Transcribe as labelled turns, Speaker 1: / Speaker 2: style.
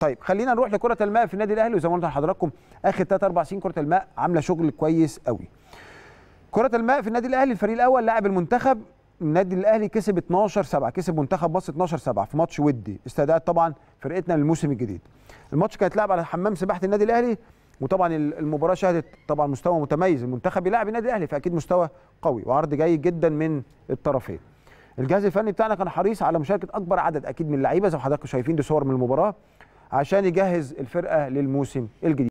Speaker 1: طيب خلينا نروح لكرة الماء في النادي الأهلي وزي ما قلت لحضراتكم آخر 3 4 سنين كرة الماء عاملة شغل كويس قوي كرة الماء في النادي الأهلي الفريق الأول لاعب المنتخب النادي الأهلي كسب 12 7 كسب منتخب مصر 12 7 في ماتش ودي استعداد طبعا فرقتنا للموسم الجديد. الماتش كانت لعب على حمام سباحة النادي الأهلي وطبعا المباراة شهدت طبعا مستوى متميز المنتخب بيلعب النادي الأهلي فأكيد مستوى قوي وعرض جيد جدا من الطرفين. الجهاز الفني بتاعنا كان حريص على مشاركة أكبر عدد أكيد من اللعيبة زي ما حضراتكم شايفين دي صور من المباراة. عشان يجهز الفرقة للموسم الجديد.